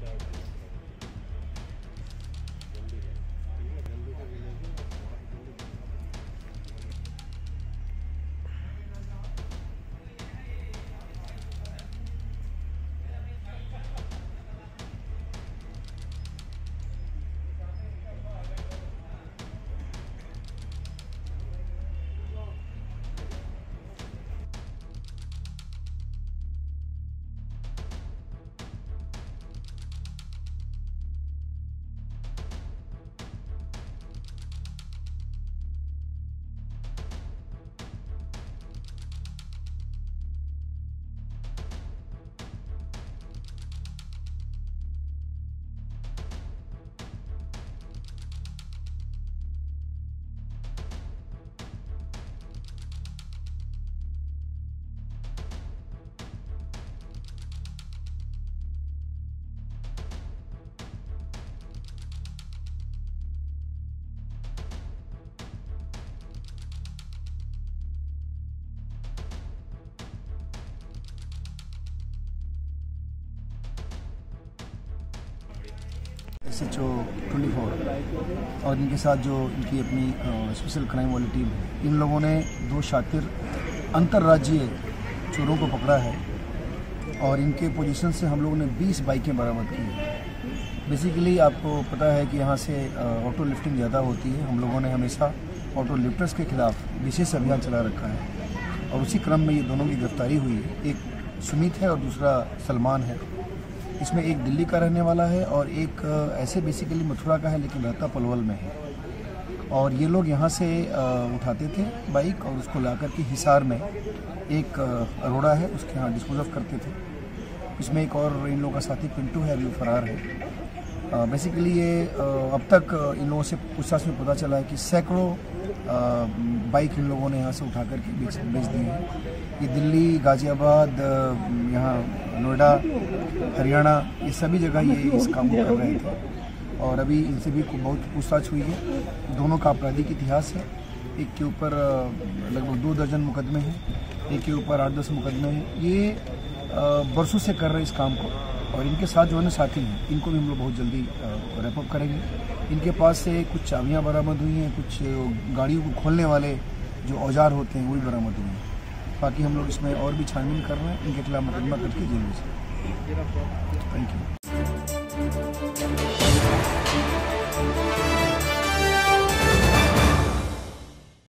So. S H O twenty four और इनके साथ जो इनकी अपनी स्पेशल क्राइम वाली टीम इन लोगों ने दो शातिर अंतर्राज्यीय चोरों को पकड़ा है और इनके पोजीशन से हम लोगों ने 20 बाइकें बरामद की हैं। बेसिकली आपको पता है कि यहाँ से ऑटो लिफ्टिंग ज़्यादा होती है। हम लोगों ने हमेशा ऑटो लिफ्टर्स के खिलाफ विशेष अभियान चला रखा है और उसी क्रम में ये दोनों की गिरफ्तारी हुई है। एक सुमित है और दूसरा सलमान है। इसमें एक दिल्ली का रहने वाला है और एक ऐसे बेसिकली मथुरा का है, लेकिन रहता पलवल में है। और ये लोग यहाँ से उठाते थे बाइक और उसको ला करके हिसार में एक अरोड़ा है, उसके यहाँ डिस्पोज ऑफ़ करते थे। इसमें एक और इन लोगों का साथी पिंटू है, अभी फरार है। बेसिकली ये अब तक इन लोगों से पूछताछ में पता चला है कि सैकड़ों बाइक इन लोगों ने यहाँ से उठा करके बेच बेच दी है। ये दिल्ली, गाजियाबाद यहाँ नोएडा, हरियाणा, ये सभी जगह ये इस काम को कर रहे थे। और अभी इनसे भी बहुत पूछताछ हुई है। दोनों का आपराधिक इतिहास है। एक के ऊपर लगभग दो दर्जन मुकदमे हैं। एक के ऊपर आठ दस मुकदमे हैं। ये बरसों से कर रहे इस काम को। और इनके साथ जो है ना साथी हैं इनको भी हम लोग बहुत जल्दी रैपअप करेंगे। इनके पास से कुछ चाबियाँ बरामद हुई हैं, कुछ गाड़ियों को खोलने वाले जो औज़ार होते हैं, वो भी बरामद हुए हैं। बाकी हम लोग इसमें और भी छानबीन कर रहे हैं, इनके खिलाफ मुकदमा करके जेल में थैंक यू